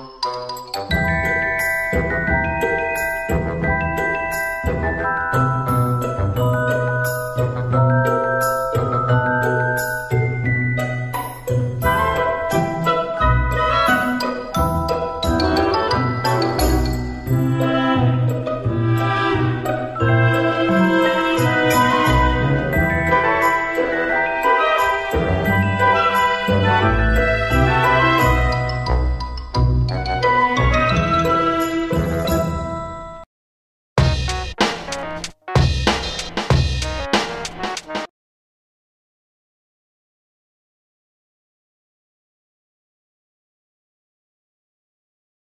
Música you